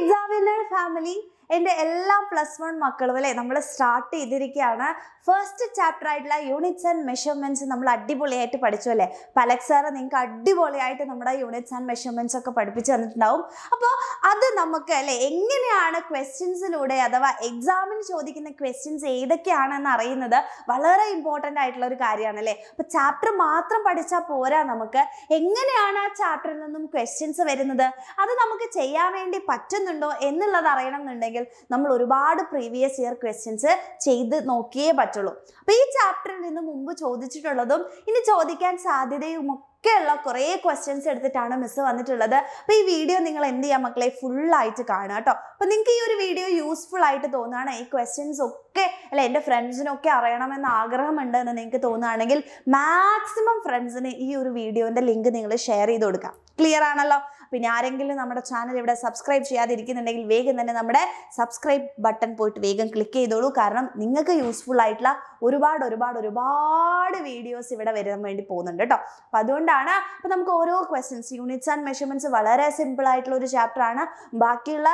examiner family. എന്റെ എല്ലാ plus one മക്കളും അല്ലേ നമ്മൾ സ്റ്റാർട്ട് ചെയ്തിരിക്കുകയാണ് ഫസ്റ്റ് ചാപ്റ്റർ ആയിട്ടുള്ള യൂണിറ്റ്സ് ആൻഡ് മെഷർമെന്റ്സ് നമ്മൾ അടിപൊളിയായിട്ട് പഠിച്ചു അല്ലേ? പലക് സാറ് നിങ്ങൾക്ക് അടിപൊളിയായിട്ട് നമ്മുടെ യൂണിറ്റ്സ് ആൻഡ് മെഷർമെന്റ്സ് ഒക്കെ പഠിപ്പിച്ച് തന്നിട്ടുണ്ടാവും. അപ്പോൾ അത് നമുക്ക് അല്ലേ എങ്ങനെയാണ് ക്വസ്റ്റ്യൻസിലൂടെ അഥവാ എക്സാമിന് ചോദിക്കുന്ന ക്വസ്റ്റ്യൻസ് ഏതൊക്കെയാണെന്ന് അറിയുന്നത് വളരെ ഇമ്പോർട്ടന്റ് ആയിട്ടുള്ള ഒരു കാര്യമാണ് അല്ലേ? അപ്പോൾ ചാപ്റ്റർ മാത്രം പഠിച്ചാൽ പോരാ നമുക്ക്. എങ്ങനെയാണ് ആ ചാപ്റ്ററിൽ നിന്നും ക്വസ്റ്റ്യൻസ് വരുന്നത്? അത് നമുക്ക് ചെയ്യാൻ വേണ്ടി പറ്റുന്നുണ്ടോ എന്നുള്ളത് അറിയണം എന്നുണ്ടെങ്കിൽ നമ്മൾ ഒരുപാട് പ്രീവിയസ് ഇയർ ക്വസ്റ്റ്യൻസ് ചെയ്ത് നോക്കിയേ പറ്റുള്ളൂ. അപ്പോൾ ഈ ചാപ്റ്ററിൽ നിന്ന് മുമ്പ് ചോദിച്ചിട്ടുള്ളതും ഇനി ചോദിക്കാൻ സാധ്യതയും ഒക്കെയുള്ള കുറേ ക്വസ്റ്റ്യൻസ് എടുത്തിട്ടാണ് മിസ് വന്നിട്ടുള്ളത്. അപ്പോൾ ഈ വീഡിയോ നിങ്ങൾ എന്ത് ചെയ്യാം മക്കളെ? ഫുള്ളായിട്ട് കാണുക കേട്ടോ. അപ്പോൾ നിങ്ങൾക്ക് ഈ ഒരു വീഡിയോ യൂസ്ഫുൾ ആയിട്ട് തോന്നുകയാണ്. ഈ ക്വസ്റ്റ്യൻസ് ഒക്കെ അല്ലെ എന്റെ ഫ്രണ്ട്സിനൊക്കെ അറിയണമെന്ന് ആഗ്രഹമുണ്ട് എന്ന് നിങ്ങൾക്ക് തോന്നുകയാണെങ്കിൽ മാക്സിമം ഫ്രണ്ട്സിന് ഈ ഒരു വീഡിയോന്റെ ലിങ്ക് നിങ്ങൾ ഷെയർ ചെയ്ത് കൊടുക്കാം ക്ലിയർ ആണല്ലോ? പിന്നെ ആരെങ്കിലും നമ്മുടെ ചാനൽ ഇവിടെ സബ്സ്ക്രൈബ് ചെയ്യാതിരിക്കുന്നുണ്ടെങ്കിൽ വേഗം തന്നെ നമ്മുടെ സബ്സ്ക്രൈബ് ബട്ടൺ പോയിട്ട് വേഗം ക്ലിക്ക് ചെയ്തോളൂ. കാരണം നിങ്ങൾക്ക് യൂസ്ഫുൾ ആയിട്ടുള്ള ഒരുപാട് ഒരുപാട് ഒരുപാട് വീഡിയോസ് ഇവിടെ വരാൻ വേണ്ടി പോകുന്നുണ്ട് കേട്ടോ. അപ്പം അതുകൊണ്ടാണ് അപ്പം നമുക്ക് ഓരോ ക്വസ്റ്റ്യൻസ് യൂണിറ്റ്സ് ആൻഡ് മെഷർമെന്റ്സ് വളരെ സിമ്പിൾ ആയിട്ടുള്ള ഒരു ചാപ്റ്റർ ആണ്. ബാക്കിയുള്ള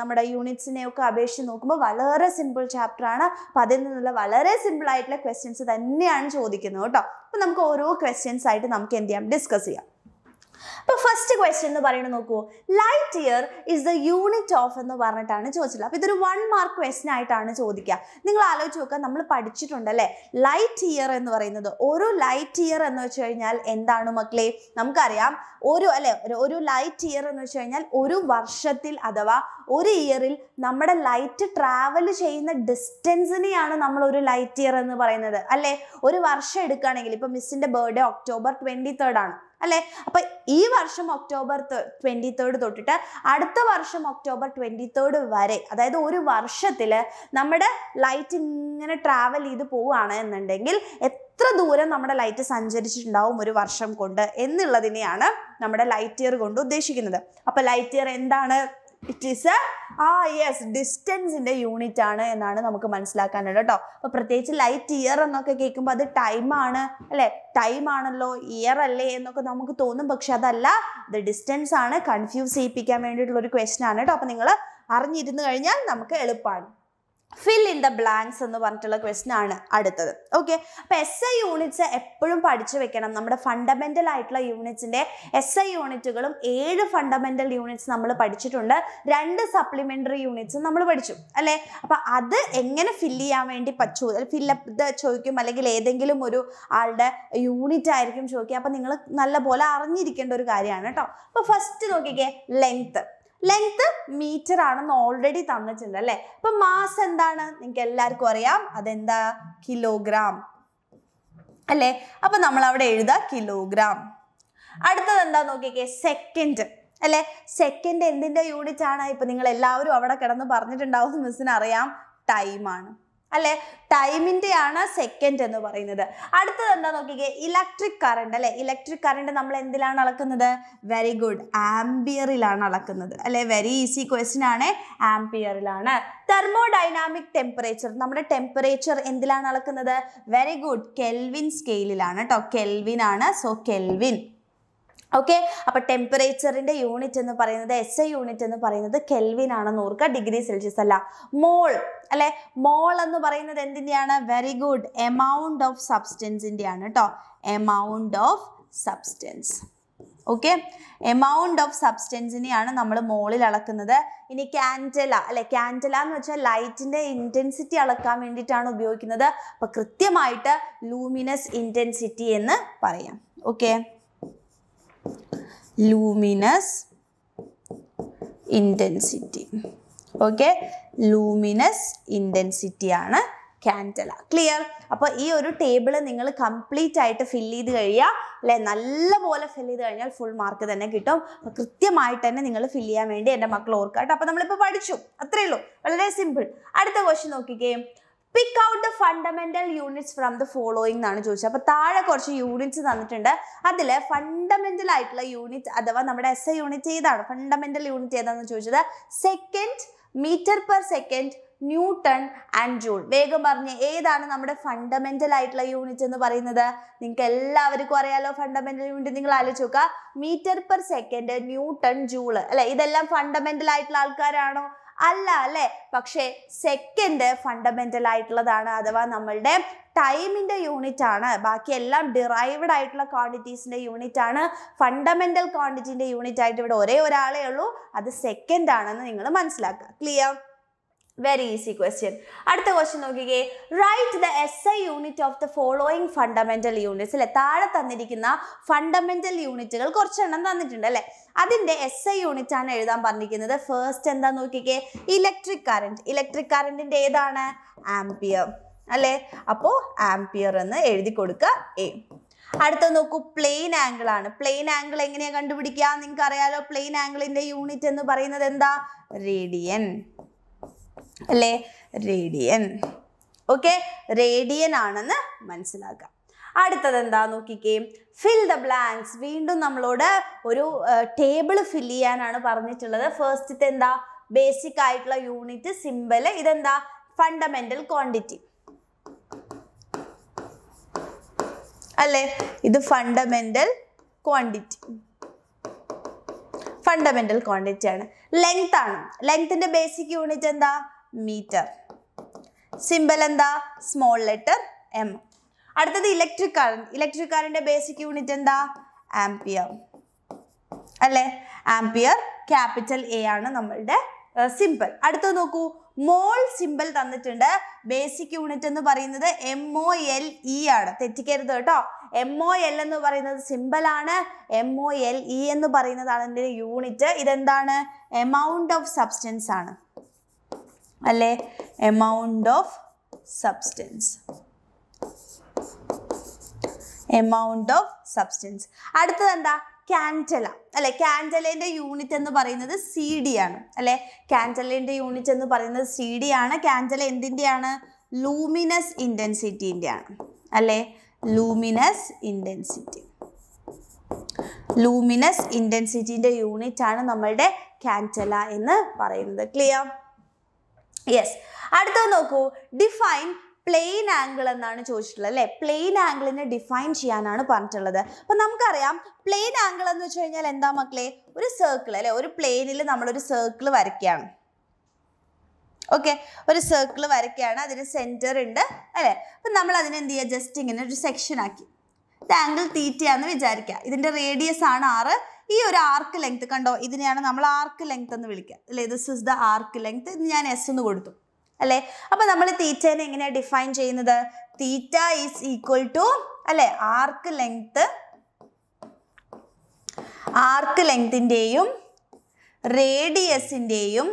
നമ്മുടെ യൂണിറ്റ്സിനെ ഒക്കെ അപേക്ഷിച്ച് നോക്കുമ്പോൾ വളരെ സിമ്പിൾ ചാപ്റ്റർ ആണ്. അപ്പം അതിൽ നിന്നുള്ള വളരെ സിമ്പിൾ ആയിട്ടുള്ള ക്വസ്റ്റ്യൻസ് തന്നെയാണ് ചോദിക്കുന്നത് കേട്ടോ. അപ്പം നമുക്ക് ഓരോ ക്വസ്റ്റ്യൻസ് ആയിട്ട് നമുക്ക് എന്ത് ചെയ്യാം? ഡിസ്കസ് ചെയ്യാം. അപ്പോൾ ഫസ്റ്റ് ക്വസ്റ്റ്യൻ എന്ന് പറയുന്നത് നോക്കൂ. Light year is the unit of എന്ന് പറഞ്ഞിട്ടാണ് ചോദിച്ചിട്ടുള്ളത്. അപ്പോൾ ഇതൊരു വൺ മാർക്ക് ക്വസ്റ്റ്യൻ ആയിട്ടാണ് ചോദിക്കുക. നിങ്ങൾ ആലോചിച്ച് നോക്കുക നമ്മൾ പഠിച്ചിട്ടുണ്ട് അല്ലേ? ലൈറ്റ് ഇയർ എന്ന് പറയുന്നത് ഒരു ലൈറ്റ് ഇയർ എന്ന് വെച്ച് കഴിഞ്ഞാൽ എന്താണ് മക്കളെ? നമുക്കറിയാം ഒരു അല്ലെ ഒരു- ലൈറ്റ് ഇയർ എന്ന് വെച്ച് കഴിഞ്ഞാൽ ഒരു വർഷത്തിൽ അഥവാ ഒരു ഇയറിൽ നമ്മുടെ ലൈറ്റ് ട്രാവൽ ചെയ്യുന്ന ഡിസ്റ്റൻസിനെയാണ് നമ്മൾ ഒരു ലൈറ്റ് ഇയർ എന്ന് പറയുന്നത്. അല്ലെ? ഒരു വർഷം എടുക്കുകയാണെങ്കിൽ ഇപ്പൊ മിസ്സിന്റെ ബർത്ത്ഡേ ഒക്ടോബർ ട്വന്റി തേർഡ് ആണ്. അല്ലെ? അപ്പൊ ഈ വർഷം ഒക്ടോബർ ട്വന്റി തേർഡ് തൊട്ടിട്ട് അടുത്ത വർഷം ഒക്ടോബർ ട്വന്റി തേർഡ് വരെ അതായത് ഒരു വർഷത്തിൽ നമ്മുടെ ലൈറ്റ് ഇങ്ങനെ ട്രാവൽ ചെയ്ത് പോവുകയാണ് എന്നുണ്ടെങ്കിൽ എത്ര ദൂരം നമ്മുടെ ലൈറ്റ് സഞ്ചരിച്ചിട്ടുണ്ടാവും ഒരു വർഷം കൊണ്ട് എന്നുള്ളതിനെയാണ് നമ്മുടെ ലൈറ്റ് ഇയർ കൊണ്ട് ഉദ്ദേശിക്കുന്നത്. അപ്പൊ ലൈറ്റ് ഇയർ എന്താണ്? ഇറ്റ് ഈസ് എ ആ യെസ് ഡിസ്റ്റൻസിന്റെ യൂണിറ്റ് ആണ് എന്നാണ് നമുക്ക് മനസ്സിലാക്കാനുള്ളത് കേട്ടോ. അപ്പൊ പ്രത്യേകിച്ച് ലൈറ്റ് ഇയർ എന്നൊക്കെ കേൾക്കുമ്പോൾ അത് ടൈമാണ് അല്ലേ? ടൈം ആണല്ലോ ഇയർ അല്ലേ എന്നൊക്കെ നമുക്ക് തോന്നും. പക്ഷെ അതല്ല ഇത് ഡിസ്റ്റൻസ് ആണ് കൺഫ്യൂസ് ചെയ്യിപ്പിക്കാൻ വേണ്ടിയിട്ടുള്ള ഒരു ക്വസ്റ്റൻ ആണ് കേട്ടോ. അപ്പോൾ നിങ്ങൾ അറിഞ്ഞിരുന്നു കഴിഞ്ഞാൽ നമുക്ക് എളുപ്പമാണ് ഫിൽ ഇൻ ദ ബ്ലാങ്ക്സ് എന്ന് പറഞ്ഞിട്ടുള്ള ക്വസ്റ്റൻ ആണ് അടുത്തത്. ഓക്കെ അപ്പൊ എസ് ഐ യൂണിറ്റ്സ് എപ്പോഴും പഠിച്ചു വെക്കണം. നമ്മുടെ ഫണ്ടമെന്റൽ ആയിട്ടുള്ള യൂണിറ്റ്സിന്റെ എസ് ഐ യൂണിറ്റുകളും ഏഴ് ഫണ്ടമെന്റൽ യൂണിറ്റ്സ് നമ്മൾ പഠിച്ചിട്ടുണ്ട്. രണ്ട് സപ്ലിമെന്ററി യൂണിറ്റ്സും നമ്മൾ പഠിച്ചു. അല്ലെ? അപ്പൊ അത് എങ്ങനെ ഫില്ല് ചെയ്യാൻ വേണ്ടി പറ്റൂ? ഫില്ലപ്പ് ചോദിക്കും. അല്ലെങ്കിൽ ഏതെങ്കിലും ഒരു ആളുടെ യൂണിറ്റ് ആയിരിക്കും ചോദിക്കുക. അപ്പൊ നിങ്ങൾ നല്ല പോലെ അറിഞ്ഞിരിക്കേണ്ട ഒരു കാര്യമാണ് കേട്ടോ. അപ്പൊ ഫസ്റ്റ് നോക്കിക്കേ ലെങ്ത് ലെങ്ത് മീറ്റർ ആണെന്ന് ഓൾറെഡി തന്നിട്ടുണ്ട് അല്ലേ? അപ്പൊ മാസ് എന്താണ്? നിങ്ങൾക്ക് എല്ലാവർക്കും അറിയാം. അതെന്താ? കിലോഗ്രാം അല്ലേ? അപ്പൊ നമ്മൾ അവിടെ എഴുതുക കിലോഗ്രാം അടുത്തത് എന്താ നോക്കിയേ സെക്കൻഡ് അല്ലെ? സെക്കൻഡ് എന്തിന്റെ യൂണിറ്റ് ആണ്? ഇപ്പൊ നിങ്ങൾ എല്ലാവരും അവിടെ കിടന്ന് പറഞ്ഞിട്ടുണ്ടാവും മിസ്സിന് അറിയാം. ടൈമാണ് അല്ലെ? ടൈമിന്റെ ആണ് സെക്കൻഡ് എന്ന് പറയുന്നത്. അടുത്തത് എന്താ നോക്കിക്കേ? ഇലക്ട്രിക് കറണ്ട് അല്ലെ? ഇലക്ട്രിക് കറണ്ട് നമ്മൾ എന്തിലാണ് അളക്കുന്നത്? വെരി ഗുഡ് ആംബിയറിലാണ് അളക്കുന്നത്. അല്ലെ? വെരി ഈസി ക്വസ്റ്റ്യൻ ആണ്. ആംബിയറിലാണ് തെർമോഡൈനാമിക് ടെമ്പറേച്ചർ നമ്മുടെ ടെമ്പറേച്ചർ എന്തിലാണ് അളക്കുന്നത്? വെരി ഗുഡ് കെൽവിൻ സ്കെയിലിലാണ് കേട്ടോ കെൽവിൻ ആണ്. സോ കെൽവിൻ ഓക്കെ അപ്പൊ ടെമ്പറേച്ചറിന്റെ യൂണിറ്റ് എന്ന് പറയുന്നത് എസ് ഐ യൂണിറ്റ് എന്ന് പറയുന്നത് കെൽവിൻ ആണെന്ന് ഓർക്കുക. ഡിഗ്രി സെൽഷ്യസ് അല്ല. മോൾ അല്ലെ? മോൾ എന്ന് പറയുന്നത് എന്തിന്റെയാണ്? വെരി ഗുഡ് എമൗണ്ട് ഓഫ് സബ്സ്റ്റൻസിന്റെ ആണ് കേട്ടോ amount of substance okay amount of സബ്സ്റ്റൻസിനെയാണ് നമ്മൾ മോളിൽ അളക്കുന്നത്. ഇനി ക്യാൻഡല അല്ലെ? ക്യാൻഡല എന്ന് വെച്ചാൽ ലൈറ്റിന്റെ ഇന്റൻസിറ്റി അളക്കാൻ വേണ്ടിയിട്ടാണ് ഉപയോഗിക്കുന്നത്. അപ്പൊ കൃത്യമായിട്ട് ലൂമിനസ് ഇന്റൻസിറ്റി എന്ന് പറയാം. Okay luminous intensity okay luminous intensity ആണ് ക്യാൻഡല ക്ലിയർ അപ്പോൾ ഈ ഒരു ടേബിൾ നിങ്ങൾ കംപ്ലീറ്റ് ആയിട്ട് ഫില്ല് ചെയ്ത് കഴിയുക അല്ലെ? നല്ലപോലെ ഫില്ല് ചെയ്ത് കഴിഞ്ഞാൽ ഫുൾ മാർക്ക് തന്നെ കിട്ടും. അപ്പോൾ കൃത്യമായിട്ട് തന്നെ നിങ്ങൾ ഫില്ല് ചെയ്യാൻ വേണ്ടി എന്റെ മക്കൾ ഓർക്കാട്ടോ. കേട്ടോ അപ്പോൾ നമ്മളിപ്പോൾ പഠിച്ചു. അത്രയേ ഉള്ളൂ. വളരെ സിമ്പിൾ അടുത്ത ക്വസ്റ്റ്യൻ നോക്കിക്കേ. Pick out the fundamental units from the following എന്നാണ് ചോദിച്ചത്. അപ്പോൾ താഴെ കുറച്ച് യൂണിറ്റ്സ് തന്നിട്ടുണ്ട്. അതിൽ ഫണ്ടമെന്റൽ ആയിട്ടുള്ള യൂണിറ്റ് അഥവാ നമ്മുടെ എസ് ഐ യൂണിറ്റ് ഏതാണ്? ഫണ്ടമെന്റൽ യൂണിറ്റ് ഏതാണെന്ന് ചോദിച്ചത്? Second metre per second newton and joule വേഗം പറഞ്ഞ് ഏതാണ് നമ്മുടെ ഫണ്ടമെന്റൽ ആയിട്ടുള്ള യൂണിറ്റ് എന്ന് പറയുന്നത്? നിങ്ങൾക്ക് എല്ലാവർക്കും അറിയാലോ ഫണ്ടമെന്റൽ യൂണിറ്റ് നിങ്ങൾ ആലോചിച്ച് നോക്കുക. Metre per second newton joule അല്ലെ? ഇതെല്ലാം ഫണ്ടമെന്റൽ ആയിട്ടുള്ള ആൾക്കാരാണോ? അല്ല അല്ലെ? പക്ഷേ സെക്കൻഡ് ഫണ്ടമെന്റൽ ആയിട്ടുള്ളതാണ് അഥവാ നമ്മളുടെ ടൈമിന്റെ യൂണിറ്റ് ആണ്. ബാക്കി എല്ലാം ഡിറൈവ്ഡ് ആയിട്ടുള്ള ക്വാണ്ടിറ്റീസിന്റെ യൂണിറ്റ് ആണ്. ഫണ്ടമെന്റൽ ക്വാണ്ടിറ്റിന്റെ യൂണിറ്റ് ആയിട്ട് ഇവിടെ ഒരേ ഒരാളേ ഉള്ളൂ. അത് സെക്കൻഡ് ആണെന്ന് നിങ്ങൾ മനസ്സിലാക്കുക. ക്ലിയർ വെരി ഈസി ക്വസ്റ്റ്യൻ അടുത്ത ക്വസ്റ്റ്യൻ നോക്കിക്കേ. Write the S I unit of the following fundamental units അല്ലെ താഴെ തന്നിരിക്കുന്ന ഫണ്ടമെന്റൽ യൂണിറ്റുകൾ കുറച്ചെണ്ണം തന്നിട്ടുണ്ട് അല്ലെ? അതിന്റെ എസ് ഐ യൂണിറ്റ് ആണ് എഴുതാൻ പറഞ്ഞിരിക്കുന്നത്. ഫസ്റ്റ് എന്താ നോക്കിക്കേ? ഇലക്ട്രിക് കറന്റ് ഇലക്ട്രിക് കറന്റിന്റെ ഏതാണ്? ആംപിയർ അല്ലെ? അപ്പോ ആംപിയർ എന്ന് എഴുതി കൊടുക്കുക എ അടുത്ത നോക്കൂ. പ്ലെയിൻ ആംഗിൾ ആണ്. പ്ലെയിൻ ആംഗിൾ എങ്ങനെയാ കണ്ടുപിടിക്കുക? നിങ്ങൾക്ക് അറിയാലോ പ്ലെയിൻ ആംഗിളിന്റെ യൂണിറ്റ് എന്ന് പറയുന്നത് എന്താ? റേഡിയൻ അല്ലേ? റേഡിയൻ ഓക്കെ റേഡിയൻ ആണെന്ന് മനസ്സിലാക്കാം. അടുത്തത് എന്താ നോക്കിക്കേ? ഫിൽ ദ ബ്ലാങ്ക്സ് വീണ്ടും നമ്മളോട് ഒരു ടേബിൾ ഫിൽ ചെയ്യാനാണ് പറഞ്ഞിട്ടുള്ളത്. ഫസ്റ്റത്തെ എന്താ? ബേസിക് ആയിട്ടുള്ള യൂണിറ്റ് സിമ്പിൾ ഇതെന്താ? ഫണ്ടമെന്റൽ ക്വാണ്ടിറ്റി അല്ലേ? ഇത് ഫണ്ടമെന്റൽ ക്വാണ്ടിറ്റി ഫണ്ടമെന്റൽ ക്വാണ്ടിറ്റി ആണ്. ലെങ്ത് ആണ്. ലെങ്ത്തിന്റെ ബേസിക് യൂണിറ്റ് എന്താ? മീറ്റർ. സിമ്പൽ എന്താ? സ്മോൾ ലെറ്റർ എം അടുത്തത് ഇലക്ട്രിക് കറണ്ട് ഇലക്ട്രിക് കറണ്ടിന്റെ ബേസിക് യൂണിറ്റ് എന്താ? ആംപിയർ അല്ലേ? ആംപിയർ ക്യാപിറ്റൽ എ ആണ് നമ്മളുടെ സിമ്പിൾ അടുത്തത് നോക്കൂ. മോൾ സിമ്പിൾ തന്നിട്ടുണ്ട്. ബേസിക് യൂണിറ്റ് എന്ന് പറയുന്നത് എം ഒ എൽ ഇ ആണ്. തെറ്റിക്കരുത് കേട്ടോ. എം ഒ എൽ എന്ന് പറയുന്നത് സിമ്പിൾ ആണ്. എം ഒ എൽ ഇ എന്ന് പറയുന്നതാണ് അതിന്റെ യൂണിറ്റ് ഇതെന്താണ്? എമൗണ്ട് ഓഫ് സബ്സ്റ്റൻസ് ആണ്. അല്ലേ? Amount of substance amount of substance അടുത്തത് എന്താ? കാന്റല അല്ലെ? കാന്റലേന്റെ യൂണിറ്റ് എന്ന് പറയുന്നത് സി ഡി ആണ്. അല്ലെ? കാന്റലേന്റെ യൂണിറ്റ് എന്ന് പറയുന്നത് സി ഡി ആണ്. കാന്റല എന്തിന്റെയാണ് ലൂമിനസ് ഇന്റൻസിറ്റീന്റെ ആണ്. അല്ലെ? ലൂമിനസ് ഇന്റൻസിറ്റി ലൂമിനസ് ഇന്റൻസിറ്റിന്റെ യൂണിറ്റ് ആണ് നമ്മളുടെ കാന്റല എന്ന് പറയുന്നത്. ക്ലിയർ യെസ് അടുത്തത് നോക്കൂ. ഡിഫൈൻ പ്ലെയിൻ ആംഗിൾ എന്നാണ് ചോദിച്ചിട്ടുള്ളത് അല്ലേ? പ്ലെയിൻ ആംഗിളിനെ ഡിഫൈൻ ചെയ്യാനാണ് പറഞ്ഞിട്ടുള്ളത്. അപ്പം നമുക്കറിയാം പ്ലെയിൻ ആംഗിൾ എന്ന് വെച്ച് കഴിഞ്ഞാൽ എന്താ മക്കളെ? ഒരു സർക്കിൾ അല്ലേ? ഒരു പ്ലെയിനിൽ നമ്മളൊരു സർക്കിൾ വരയ്ക്കുകയാണ്. ഓക്കെ ഒരു സർക്കിൾ വരയ്ക്കുകയാണ്. അതിന് സെന്റർ ഉണ്ട് അല്ലേ? അപ്പം നമ്മൾ അതിനെ എന്ത് ചെയ്യുക? ജസ്റ്റ് ഇങ്ങനെ ഒരു സെക്ഷൻ ആക്കി. ഇത് ആംഗിൾ തീറ്റയാന്ന് വിചാരിക്കുക. ഇതിന്റെ റേഡിയസ് ആണ് ആറ്. ഈ ഒരു ആർക്ക് ലെങ്ത് കണ്ടോ? ഇതിനെയാണ് നമ്മൾ ആർക്ക് ലെങ്ത് എന്ന് വിളിക്കുക. അല്ലേ? This is the arc length ഇത് ഞാൻ എസ് എന്ന് കൊടുത്തു. അല്ലേ? അപ്പം നമ്മൾ തീറ്റേനെ എങ്ങനെയാണ് ഡിഫൈൻ ചെയ്യുന്നത്? തീറ്റ ഈസ് ഈക്വൽ ടു അല്ലേ? ആർക്ക് ലെങ്ത് ആർക്ക് ലെങ്തിന്റെയും റേഡിയസിന്റെയും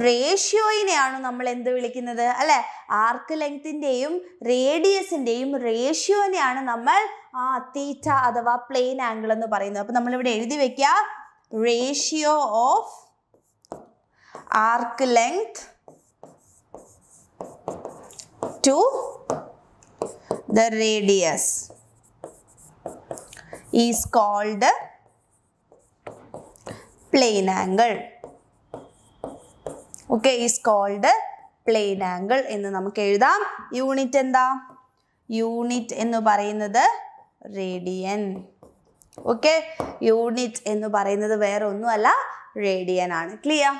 റേഷ്യോയിനെയാണ് നമ്മൾ എന്ത് വിളിക്കുന്നത്? അല്ലെ? ആർക്ക് ലെങ്തിന്റെയും റേഡിയസിന്റെയും റേഷ്യോനെയാണ് നമ്മൾ ആ തീറ്റ അഥവാ പ്ലെയിൻ ആംഗിൾ എന്ന് പറയുന്നത്. അപ്പം നമ്മളിവിടെ എഴുതി വെക്കുക ratio of arc length to the radius is called plane angle. Okay is called plane angle എന്ന് നമുക്ക് എഴുതാം. യൂണിറ്റ് എന്താ? യൂണിറ്റ് എന്ന് പറയുന്നത് റേഡിയൻ ഓക്കെ യൂണിറ്റ് എന്ന് പറയുന്നത് വേറെ ഒന്നുമല്ല റേഡിയൻ ആണ്. ക്ലിയർ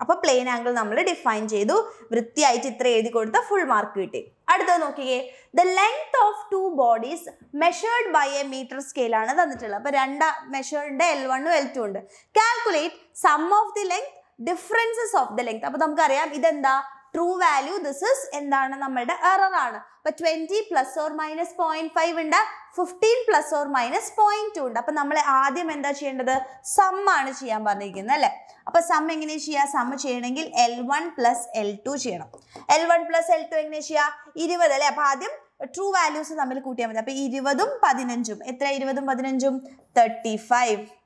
അപ്പോൾ പ്ലെയിൻ ആംഗിൾ നമ്മൾ ഡിഫൈൻ ചെയ്തു. വൃത്തിയായിട്ട് ഇത്ര എഴുതി കൊടുത്താൽ ഫുൾ മാർക്ക് കിട്ടി. അടുത്തത് നോക്കിയേ the length of two bodies measured by a metre സ്കെയിലാണ് തന്നിട്ടുള്ളത്. അപ്പോൾ രണ്ട് മെഷേർഡ് എൽ വണ്ണും എൽ ടു ഉണ്ട്. Calculate sum of the length differences of the length അപ്പോൾ നമുക്കറിയാം ഇതെന്താ? ട്രൂ വാല്യൂ ദിസ് ഇസ് എന്താണ് നമ്മളുടെ എറർ ആണ്. അപ്പൊ twenty plus or minus point five ഉണ്ട്. Fifteen plus or minus point two ഉണ്ട്. അപ്പൊ നമ്മൾ ആദ്യം എന്താ ചെയ്യേണ്ടത്? സം ആണ് ചെയ്യാൻ പറഞ്ഞിരിക്കുന്നത് അല്ലെ? അപ്പൊ സം എങ്ങനെ ചെയ്യുക സം ചെയ്യണമെങ്കിൽ L one plus L two ചെയ്യണം. L one plus L two എങ്ങനെ ചെയ്യുക ഇരുപത് അല്ലേ? അപ്പൊ ആദ്യം ട്രൂ വാല്യൂസ് തമ്മിൽ കൂട്ടിയാൽ മതി. അപ്പൊ ഇരുപതും പതിനഞ്ചും. എത്ര ഇരുപതും പതിനഞ്ചും? Thirty five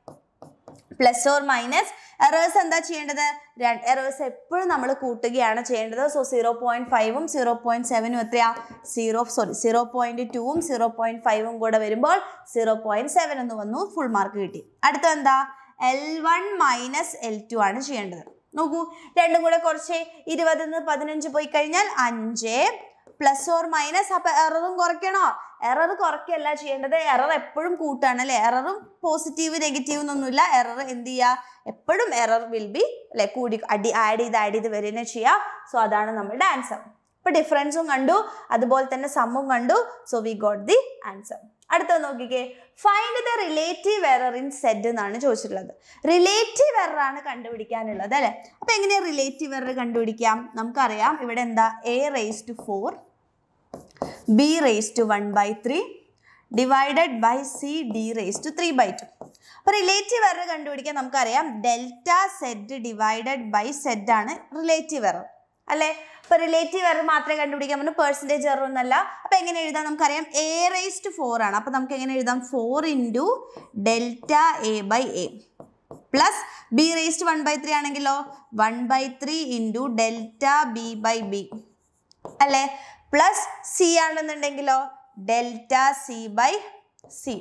plus or minus errors എന്താ ചെയ്യേണ്ടത്? എറേഴ്സ് എപ്പോഴും നമ്മൾ കൂട്ടുകയാണ് ചെയ്യേണ്ടത്. സോ സീറോ പോയിന്റ് ഫൈവും സീറോ പോയിന്റ് സെവനും എത്രയാ? സീറോ സോറി സീറോ പോയിന്റ് ടൂവും സീറോ പോയിന്റ് ഫൈവും കൂടെ വരുമ്പോൾ സീറോ പോയിന്റ് സെവൻ എന്ന് വന്നു ഫുൾ മാർക്ക് കിട്ടി. അടുത്ത എന്താ? L one minus L two ആണ് ചെയ്യേണ്ടത്. നോക്കൂ രണ്ടും കൂടെ കുറച്ച് ഇരുപതിൽ നിന്ന് പതിനഞ്ച് പോയി കഴിഞ്ഞാൽ അഞ്ച് പ്ലസ് ഓർ മൈനസ് അപ്പൊ എററും കുറയ്ക്കണോ? എറർ കുറയ്ക്കല്ല ചെയ്യേണ്ടത്. എറർ എപ്പോഴും കൂട്ടാണ് അല്ലെ? എററും പോസിറ്റീവ് നെഗറ്റീവ് എന്നൊന്നുമില്ല. എറർ എന്ത് ചെയ്യുക എപ്പോഴും എറർ വിൽ ബി അല്ലെ? കൂടി അടി ആഡ് ചെയ്ത് ആഡ് ചെയ്ത് വരിക ചെയ്യുക സോ അതാണ് നമ്മുടെ ആൻസർ ഇപ്പൊ ഡിഫറൻസും കണ്ടു. അതുപോലെ തന്നെ സമ്മും കണ്ടു. So we got the answer അടുത്തത് നോക്കിക്കേ. Find the relative error in set എന്നാണ് ചോദിച്ചിട്ടുള്ളത്. റിലേറ്റീവ് എറർ ആണ് കണ്ടുപിടിക്കാനുള്ളത് അല്ലെ? അപ്പൊ എങ്ങനെയാ റിലേറ്റീവ് എറർ കണ്ടുപിടിക്കാം? നമുക്കറിയാം. ഇവിടെ എന്താ? A raise to four B raise to one by three divided by C D raise to three by two അപ്പോൾ റിലേറ്റീവ് എറർ കണ്ടുപിടിക്കാൻ നമുക്കറിയാം. Delta Z divided by Z ആണ് റിലേറ്റീവ് എറർ അല്ലേ? ഇപ്പൊ റിലേറ്റീവ് എറർ മാത്രമേ കണ്ടുപിടിക്കാൻ പറ്റും. പേഴ്സന്റേജ് എറർ ഒന്നല്ല അപ്പൊ എങ്ങനെ എഴുതാം? നമുക്കറിയാം. എ റേസ് ടു ഫോർ ആണ്. അപ്പൊ നമുക്ക് എങ്ങനെ എഴുതാം? Four into delta A by A plus B raise to one by three ആണെങ്കിലോ? One by three into delta B by B അല്ലേ? Plus C ആണെന്നുണ്ടെങ്കിലോ delta C by C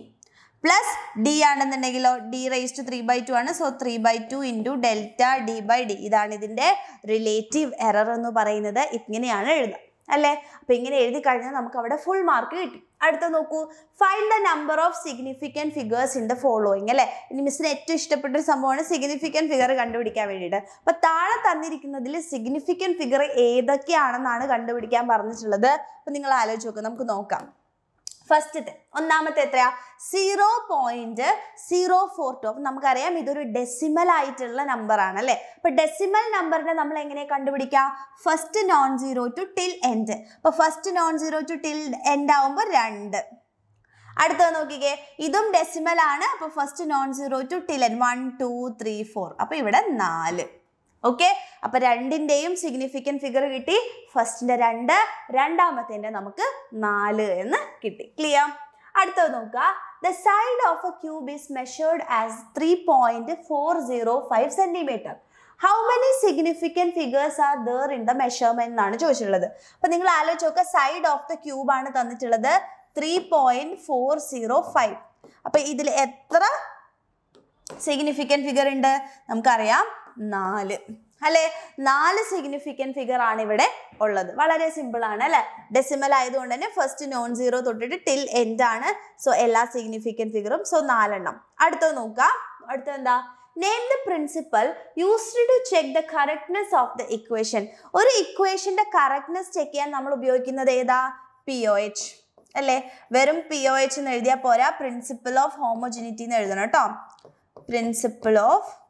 plus D ആണെന്നുണ്ടെങ്കിലോ D raise to three by two ആണ്. So three by two into delta D by D ഇതാണ് ഇതിന്റെ relative error എന്ന് പറയുന്നത്. ഇങ്ങനെയാണ് എഴുതുക. അല്ലേ? അപ്പൊ ഇങ്ങനെ എഴുതി കഴിഞ്ഞാൽ നമുക്ക് അവിടെ ഫുൾ മാർക്ക് കിട്ടി. അടുത്ത നോക്കൂ. Find the number of significant figures in the following അല്ലേ? ഇനി മിസ്സിന് ഏറ്റവും ഇഷ്ടപ്പെട്ട ഒരു സംഭവമാണ് സിഗ്നിഫിക്കന്റ് ഫിഗർ കണ്ടുപിടിക്കാൻ വേണ്ടിയിട്ട്. അപ്പൊ താഴെ തന്നിരിക്കുന്നതിൽ സിഗ്നിഫിക്കന്റ് ഫിഗർ ഏതൊക്കെയാണെന്നാണ് കണ്ടുപിടിക്കാൻ പറഞ്ഞിട്ടുള്ളത്? അപ്പൊ നിങ്ങൾ ആലോചിച്ച് നോക്കുക നമുക്ക് നോക്കാം. ഫസ്റ്റത്തെ ഒന്നാമത്തെ എത്രയാ? Zero point zero four two അപ്പം നമുക്കറിയാം ഇതൊരു ഡെസിമൽ ആയിട്ടുള്ള നമ്പർ ആണ് അല്ലേ? അപ്പൊ ഡെസിമൽ നമ്പറിനെ നമ്മൾ എങ്ങനെ കണ്ടുപിടിക്കാം? First non zero to till end അപ്പൊ first non zero to till end ആവുമ്പോൾ രണ്ട്. അടുത്തത് നോക്കിക്കേ. ഇതും ഡെസിമൽ ആണ്. അപ്പൊ first non zero to till end one two three four അപ്പൊ ഇവിടെ നാല്. ഓക്കെ അപ്പൊ രണ്ടിന്റെയും സിഗ്നിഫിക്കൻ ഫിഗർ കിട്ടി. ഫസ്റ്റിന്റെ രണ്ട് രണ്ടാമത്തേന്റെ നമുക്ക് നാല് എന്ന് കിട്ടി. ക്ലിയർ അടുത്തത് നോക്കുക. The side of a cube is measured as three point four zero five centimetre how many significant figures are there in the measurement എന്നാണ് ചോദിച്ചിട്ടുള്ളത്. അപ്പൊ നിങ്ങൾ ആലോചിച്ച് നോക്കുക. സൈഡ് ഓഫ് ദ ക്യൂബ് ആണ് തന്നിട്ടുള്ളത് three point four zero five അപ്പൊ ഇതിൽ എത്ര സിഗ്നിഫിക്കന്റ് ഫിഗർ ഉണ്ട്? നമുക്കറിയാം. നാല്. അല്ലേ? നാല് സിഗ്നിഫിക്കന്റ് ഫിഗർ ആണ് ഇവിടെ ഉള്ളത്. വളരെ സിമ്പിൾ ആണ് അല്ലേ? ഡെസിമൽ ആയതുകൊണ്ട് തന്നെ ഫസ്റ്റ് നോൺ സീറോ തൊട്ടിട്ട് ടിൽ എൻഡ് ആണ്. സോ എല്ലാ സിഗ്നിഫിക്കന്റ് ഫിഗറും സോ നാലെണ്ണം. അടുത്തത് നോക്കാം. അടുത്തത് എന്താ? Name the principle used to check the correctness of the equation ഒരു ഇക്വേഷന്റെ കറക്റ്റ്നെസ് ചെക്ക് ചെയ്യാൻ നമ്മൾ ഉപയോഗിക്കുന്നത് ഏതാ? പി ഒ എച്ച് അല്ലേ? വെറും പി ഒ എച്ച് എന്ന് എഴുതിയാൽ പോരാ. പ്രിൻസിപ്പിൾ ഓഫ് ഹോമോജിനിറ്റി എന്ന് എഴുതണം കേട്ടോ. Principle of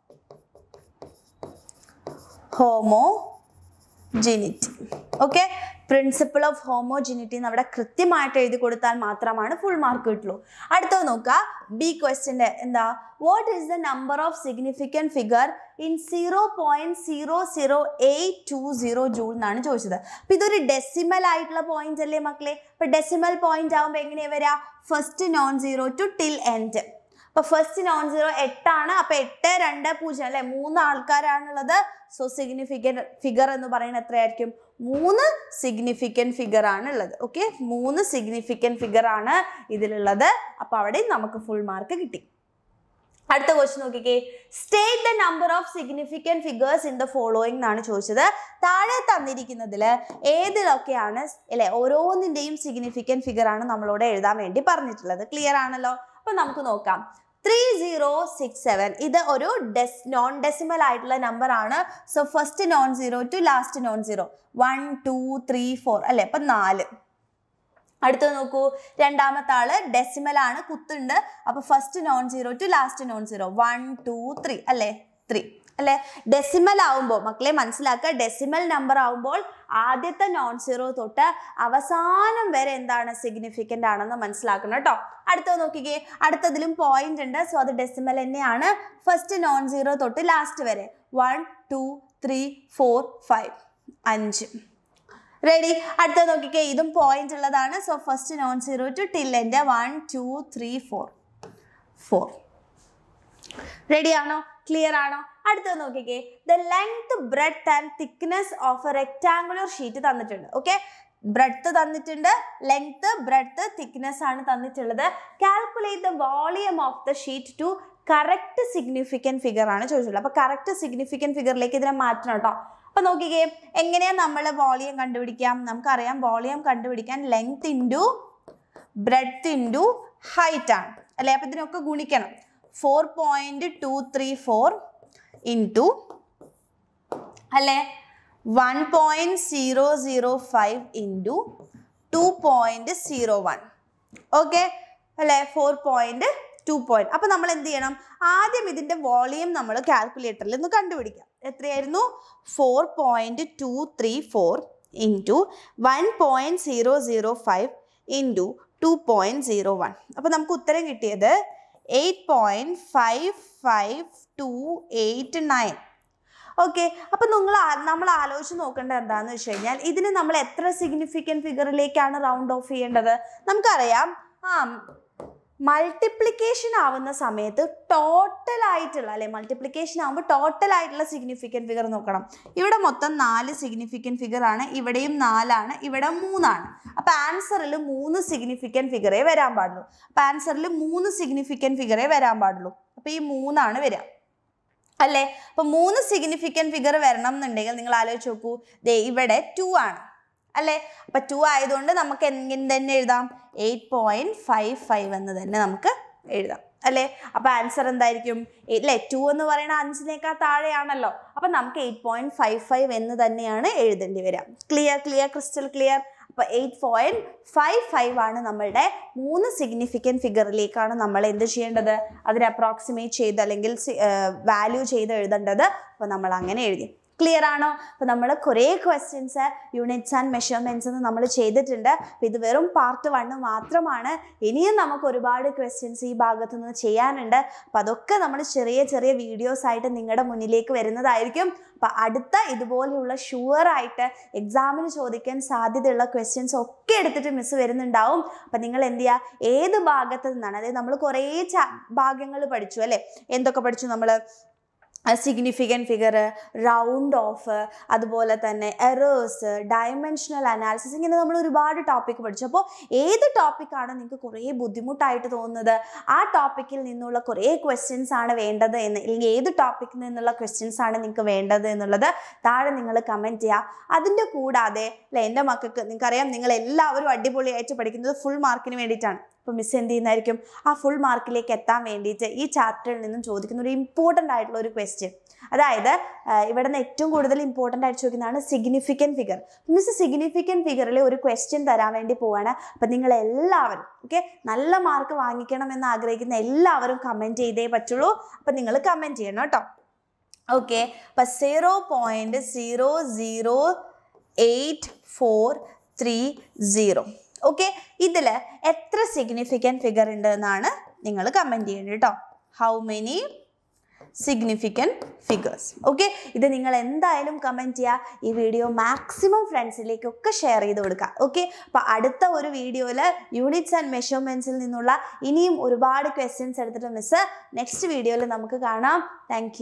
homogeneity. Okay? Principle of homogeneity എന്ന് അവിടെ കൃത്യമായിട്ട് എഴുതി കൊടുത്താൽ മാത്രമാണ് ഫുൾ മാർക്ക് കിട്ടുള്ളൂ. അടുത്തത് നോക്കുക ബി ക്വസ്റ്റിന്റെ എന്താ? What is the number of significant figure in zero point zero zero eight two zero joule എന്നാണ് ചോദിച്ചത്. അപ്പം ഇതൊരു ഡെസിമൽ ആയിട്ടുള്ള പോയിന്റ് അല്ലേ മക്കളെ? അപ്പം ഡെസിമൽ പോയിന്റ് ആകുമ്പോൾ എങ്ങനെയാണ് വരിക first non zero to till end അപ്പൊ ഫസ്റ്റ് നോൺ സീറോ എട്ടാണ് അപ്പോൾ എട്ട് രണ്ട് പൂജ്യം അല്ലെ? മൂന്ന് ആൾക്കാരാണുള്ളത്. സോ സിഗ്നിഫിക്കന്റ് ഫിഗർ എന്ന് പറയുന്നത് എത്രയായിരിക്കും? മൂന്ന് സിഗ്നിഫിക്കന്റ് ഫിഗർ ആണ് ഉള്ളത് ഓക്കെ മൂന്ന് സിഗ്നിഫിക്കന്റ് ഫിഗർ ആണ് ഇതിലുള്ളത്. അപ്പോൾ അവിടെ നമുക്ക് ഫുൾ മാർക്ക് കിട്ടി. അടുത്ത ക്വസ്റ്റ്യൻ നോക്കിക്കേ. State the number of significant figures in the following എന്നാണ് ചോദിച്ചത്. താഴെ തന്നിരിക്കുന്നതിൽ ഏതിലൊക്കെയാണ് അല്ലെ? ഓരോന്നിന്റെയും സിഗ്നിഫിക്കന്റ് ഫിഗർ ആണ് നമ്മളോട് എഴുതാൻ വേണ്ടി പറഞ്ഞിട്ടുള്ളത്. ക്ലിയർ ആണല്ലോ? അപ്പൊ നമുക്ക് നോക്കാം. ത്രീ സീറോ സിക്സ് സെവൻ ഇത് ഒരു ഡെസ് നോൺ ഡെസിമൽ ആയിട്ടുള്ള നമ്പർ ആണ്. So first non zero to last non zero one two three four അല്ലേ? അപ്പൊ നാല്. അടുത്തത് നോക്കൂ. രണ്ടാമത്തെ ആൾ ഡെസിമൽ ആണ് കുത്തുണ്ട്. അപ്പൊ first non zero to last non zero one two three അല്ലേ? ത്രീ അല്ലെ? ഡെസിമൽ ആവുമ്പോൾ മക്കളെ മനസ്സിലാക്കുക ഡെസിമൽ നമ്പർ ആവുമ്പോൾ ആദ്യത്തെ നോൺ സീറോ തൊട്ട് അവസാനം വരെ എന്താണ് സിഗ്നിഫിക്കന്റ് ആണെന്ന് മനസ്സിലാക്കണം കേട്ടോ. അടുത്തത് നോക്കിക്കേ. അടുത്തതിലും പോയിന്റ് ഉണ്ട്. സോ അത് ഡെസിമൽ തന്നെയാണ്. ഫസ്റ്റ് നോൺ സീറോ തൊട്ട് ലാസ്റ്റ് വരെ. One two three four five അഞ്ച്. റെഡി അടുത്ത നോക്കിക്കേ. ഇതും പോയിന്റ് ഉള്ളതാണ്. So first non zero to till end one two three four four ready ആണോ? ക്ലിയർ ആണോ? അടുത്തത് നോക്കിക്കേ. The length breadth and thickness of a rectangular sheet തന്നിട്ടുണ്ട്. ഓക്കെ ബ്രെഡ്ത്ത് തന്നിട്ടുണ്ട് ലെങ്ത് ബ്രെഡ്ത്ത് തിക്നെസ് ആണ് തന്നിട്ടുള്ളത്. Calculate the volume of the sheet to correct significant figure ആണ് ചോദിച്ചിട്ടുള്ളത്. അപ്പോൾ കറക്റ്റ് സിഗ്നിഫിക്കന്റ് ഫിഗറിലേക്ക് ഇതിനെ മാറ്റണം കേട്ടോ. അപ്പോൾ നോക്കിക്കേ എങ്ങനെയാ നമ്മൾ വോളിയം കണ്ടുപിടിക്കാം? നമുക്കറിയാം വോളിയം കണ്ടുപിടിക്കാൻ length into breadth into height ആണ്. അല്ലേ? അപ്പം ഇതിനൊക്കെ ഗുണിക്കണം. Four point two three four into അല്ലേ? One point zero zero five into two point zero one okay അല്ലേ? ഫോർ പോയിന്റ് ടു പോയിന്റ് അപ്പോൾ നമ്മൾ എന്ത് ചെയ്യണം? ആദ്യം ഇതിന്റെ വോളിയം നമ്മൾ കാൽക്കുലേറ്ററിൽ നിന്ന് കണ്ടുപിടിക്കാം. എത്രയായിരുന്നു? Four point two three four into one point zero zero five into two point zero one അപ്പോൾ നമുക്ക് ഉത്തരം കിട്ടിയത് eight point five five two eight nine okay അപ്പം നിങ്ങൾ നമ്മൾ ആലോചിച്ച് നോക്കേണ്ടത് എന്താണെന്ന് വെച്ച് കഴിഞ്ഞാൽ ഇതിന് നമ്മൾ എത്ര സിഗ്നിഫിക്കന്റ് ഫിഗറിലേക്കാണ് റൗണ്ട് ഓഫ് ചെയ്യേണ്ടത്? നമുക്കറിയാം ആ മൾട്ടിപ്ലിക്കേഷൻ ആവുന്ന സമയത്ത് ടോട്ടൽ ആയിട്ടുള്ള അല്ലെ മൾട്ടിപ്ലിക്കേഷൻ ആകുമ്പോൾ ടോട്ടൽ ആയിട്ടുള്ള സിഗ്നിഫിക്കന്റ് ഫിഗർ നോക്കണം. ഇവിടെ മൊത്തം നാല് സിഗ്നിഫിക്കന്റ് ഫിഗർ ആണ് ഇവിടെയും നാലാണ് ഇവിടെ മൂന്നാണ്. അപ്പോൾ ആൻസറിൽ മൂന്ന് സിഗ്നിഫിക്കന്റ് ഫിഗറേ വരാൻ പാടുള്ളൂ. അപ്പോൾ ആൻസറിൽ മൂന്ന് സിഗ്നിഫിക്കന്റ് ഫിഗറേ വരാൻ പാടുള്ളൂ. അപ്പോൾ ഈ മൂന്നാണ് വരിക അല്ലേ? അപ്പോൾ മൂന്ന് സിഗ്നിഫിക്കന്റ് ഫിഗർ വരണം എന്നുണ്ടെങ്കിൽ നിങ്ങൾ ആലോചിച്ച് നോക്കൂ. ദേ ഇവിടെ ടു ആണ്. അല്ലേ? അപ്പം ടു ആയതുകൊണ്ട് നമുക്ക് എങ്ങനെ തന്നെ എഴുതാം? എയ്റ്റ് പോയിന്റ് ഫൈവ് ഫൈവ് എന്ന് തന്നെ നമുക്ക് എഴുതാം. അല്ലേ? അപ്പോൾ ആൻസർ എന്തായിരിക്കും? അല്ലേ ടു എന്ന് പറയുന്ന അഞ്ചിനേക്കാൾ താഴെയാണല്ലോ. അപ്പം നമുക്ക് എയ്റ്റ് പോയിന്റ് ഫൈവ് ഫൈവ് എന്ന് തന്നെയാണ് എഴുതേണ്ടി വരിക. ക്ലിയർ ക്ലിയർ ക്രിസ്റ്റൽ ക്ലിയർ അപ്പോൾ എയ്റ്റ് പോയിന്റ് ഫൈവ് ഫൈവ് ആണ് നമ്മളുടെ മൂന്ന് സിഗ്നിഫിക്കന്റ് ഫിഗറിലേക്കാണ് നമ്മൾ എന്ത് ചെയ്യേണ്ടത്? അതിനെ അപ്രോക്സിമേറ്റ് ചെയ്ത് അല്ലെങ്കിൽ വാല്യൂ ചെയ്ത് എഴുതേണ്ടത്. അപ്പോൾ നമ്മൾ അങ്ങനെ എഴുതി. ക്ലിയർ ആണോ? അപ്പോൾ നമ്മൾ കുറേ ക്വസ്റ്റ്യൻസ് യൂണിറ്റ്സ് ആൻഡ് മെഷർമെന്റ്സ് എന്ന് നമ്മൾ ചെയ്തിട്ടുണ്ട്. അപ്പോൾ ഇത് വെറും പാർട്ട് വണ്ണ് മാത്രമാണ്. ഇനിയും നമുക്ക് ഒരുപാട് ക്വസ്റ്റ്യൻസ് ഈ ഭാഗത്തു നിന്ന് ചെയ്യാനുണ്ട്. അപ്പോൾ അതൊക്കെ നമ്മൾ ചെറിയ ചെറിയ വീഡിയോസ് ആയിട്ട് നിങ്ങളുടെ മുന്നിലേക്ക് വരുന്നതായിരിക്കും. അപ്പോൾ അടുത്ത ഇതുപോലെയുള്ള ഷുവർ ആയിട്ട് എക്സാമിന് ചോദിക്കാൻ സാധ്യതയുള്ള ക്വസ്റ്റ്യൻസ് ഒക്കെ എടുത്തിട്ട് മിസ് വരുന്നുണ്ടാവും. അപ്പം നിങ്ങൾ എന്ത് ചെയ്യുക ഏത് ഭാഗത്ത് നിന്നാണ്? അതായത് നമ്മൾ കുറേ ഭാഗങ്ങൾ പഠിച്ചു അല്ലേ? എന്തൊക്കെ പഠിച്ചു നമ്മൾ സിഗ്നിഫിക്കന്റ് ഫിഗർ റൗണ്ട് ഓഫ് അതുപോലെ തന്നെ എറേഴ്സ് ഡയമെൻഷണൽ അനാലിസിസ് ഇങ്ങനെ നമ്മൾ ഒരുപാട് ടോപ്പിക് പഠിച്ചു. അപ്പോൾ ഏത് ടോപ്പിക്കാണ് നിങ്ങൾക്ക് കുറേ ബുദ്ധിമുട്ടായിട്ട് തോന്നുന്നത്? ആ ടോപ്പിക്കിൽ നിന്നുള്ള കുറേ ക്വസ്റ്റ്യൻസ് ആണ് വേണ്ടത് എന്ന് അല്ലെങ്കിൽ ഏത് ടോപ്പിക്കിൽ നിന്നുള്ള ക്വസ്റ്റ്യൻസ് ആണ് നിങ്ങൾക്ക് വേണ്ടത് എന്നുള്ളത് താഴെ നിങ്ങൾ കമന്റ് ചെയ്യുക. അതിന്റെ കൂടാതെ അല്ലെ എന്റെ മക്കൾക്ക് നിങ്ങൾക്കറിയാം നിങ്ങൾ എല്ലാവരും അടിപൊളിയായിട്ട് പഠിക്കുന്നത് ഫുൾ മാർക്കിന് വേണ്ടിയിട്ടാണ്. അപ്പോൾ മിസ് എന്ത് ചെയ്യുന്നതായിരിക്കും? ആ ഫുൾ മാർക്കിലേക്ക് എത്താൻ വേണ്ടിയിട്ട് ഈ ചാപ്റ്ററിൽ നിന്നും ചോദിക്കുന്ന ഒരു ഇമ്പോർട്ടന്റ് ആയിട്ടുള്ള ഒരു ക്വസ്റ്റ്യൻ അതായത് ഇവിടെ നിന്ന് ഏറ്റവും കൂടുതൽ ഇമ്പോർട്ടന്റ് ആയിട്ട് ചോദിക്കുന്നതാണ് സിഗ്നിഫിക്കന്റ് ഫിഗർ മിസ് സിഗ്നിഫിക്കന്റ് ഫിഗറിൽ ഒരു ക്വസ്റ്റ്യൻ തരാൻ വേണ്ടി പോവാണ്. അപ്പം നിങ്ങൾ എല്ലാവരും ഓക്കെ നല്ല മാർക്ക് വാങ്ങിക്കണം എന്ന് ആഗ്രഹിക്കുന്ന എല്ലാവരും കമന്റ് ചെയ്തേ പറ്റുള്ളൂ. അപ്പം നിങ്ങൾ കമന്റ് ചെയ്യണം കേട്ടോ. ഓക്കെ അപ്പം zero point zero zero eight four three zero okay ഇതിൽ എത്ര സിഗ്നിഫിക്കന്റ് ഫിഗർ ഉണ്ട് എന്നാണ് നിങ്ങൾ കമന്റ് ചെയ്യേണ്ടത് കേട്ടോ how many significant figures okay ഇത് നിങ്ങൾ എന്തായാലും കമന്റ് ചെയ്യുക ഈ വീഡിയോ മാക്സിമം ഫ്രണ്ട്സിലേക്കൊക്കെ ഷെയർ ചെയ്ത് കൊടുക്കുക ഓക്കെ അപ്പോൾ അടുത്ത ഒരു വീഡിയോയിൽ യൂണിറ്റ്സ് ആൻഡ് മെഷർമെന്റ്സിൽ നിന്നുള്ള ഇനിയും ഒരുപാട് ക്വസ്റ്റ്യൻസ് എടുത്തിട്ട് മിസ് നെക്സ്റ്റ് വീഡിയോയിൽ നമുക്ക് കാണാം. താങ്ക്